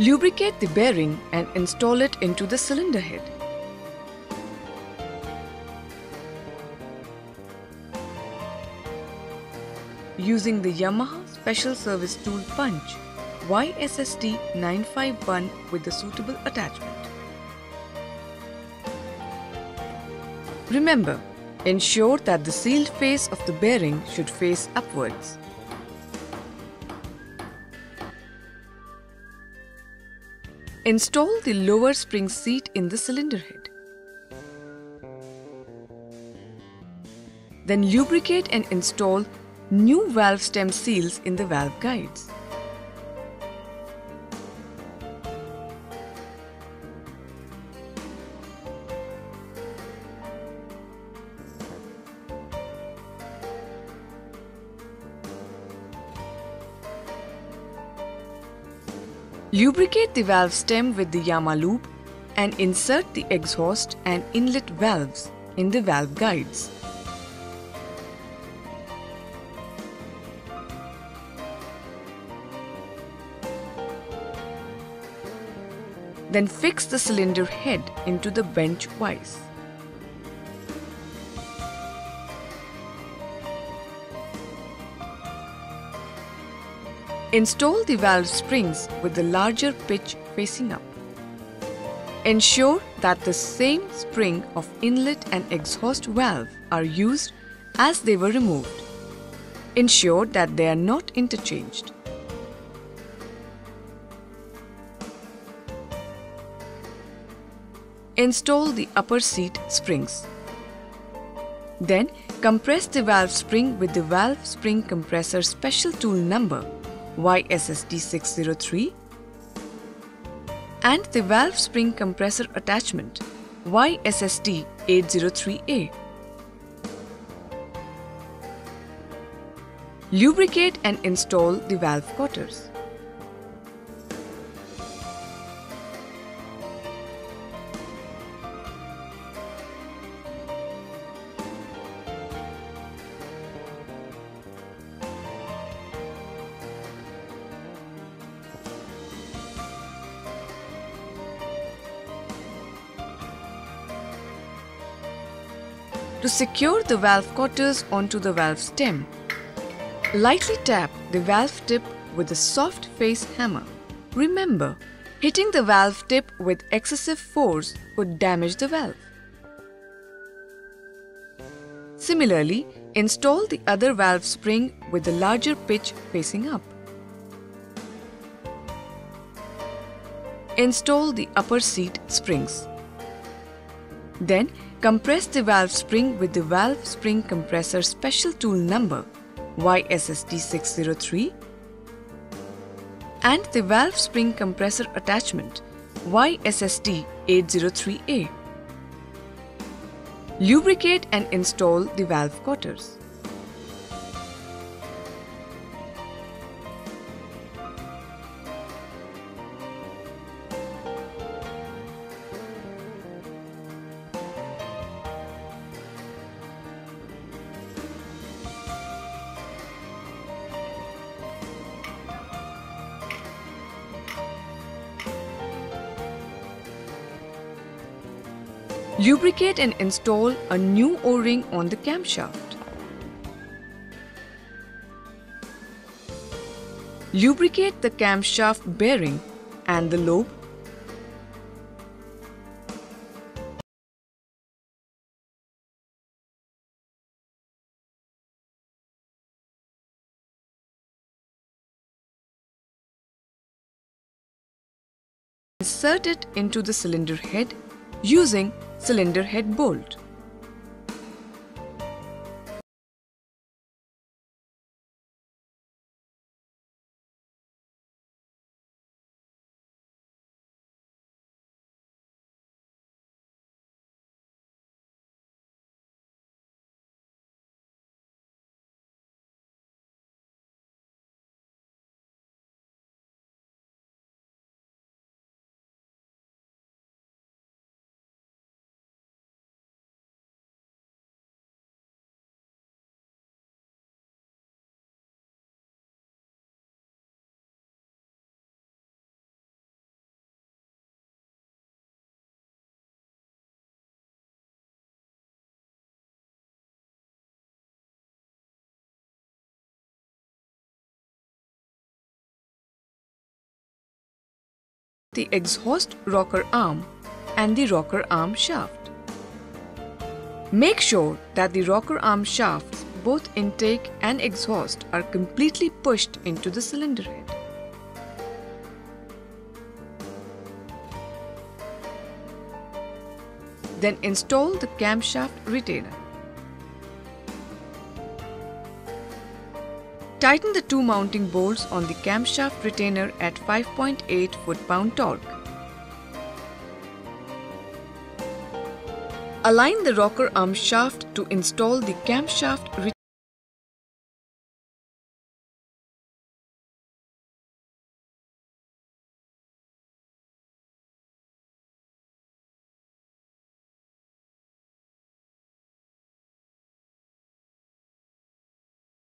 Lubricate the bearing and install it into the cylinder head. Using the Yamaha Special Service Tool Punch YSST 951 with the suitable attachment. Remember, ensure that the sealed face of the bearing should face upwards. Install the lower spring seat in the cylinder head. Then lubricate and install new valve stem seals in the valve guides. Lubricate the valve stem with the Yamalube and insert the exhaust and inlet valves in the valve guides. Then fix the cylinder head into the bench vise. Install the valve springs with the larger pitch facing up. Ensure that the same spring of inlet and exhaust valve are used as they were removed. Ensure that they are not interchanged. Install the upper seat springs. Then compress the valve spring with the valve spring compressor special tool number YSST603 and the valve spring compressor attachment YSST803A. Lubricate and install the valve cotters. To secure the valve cotters onto the valve stem, lightly tap the valve tip with a soft face hammer. Remember, hitting the valve tip with excessive force could damage the valve. Similarly, install the other valve spring with the larger pitch facing up. Install the upper seat springs. Then compress the valve spring with the valve spring compressor special tool number YSST603 and the valve spring compressor attachment YSST803A. Lubricate and install the valve cotters. Lubricate and install a new O-ring on the camshaft. Lubricate the camshaft bearing and the lobe Insert it into the cylinder head using cylinder head bolt. The exhaust rocker arm and the rocker arm shaft. Make sure that the rocker arm shafts, both intake and exhaust, are completely pushed into the cylinder head. Then install the camshaft retainer. Tighten the two mounting bolts on the camshaft retainer at 5.8 foot-pound torque. Align the rocker arm shaft to install the camshaft retainer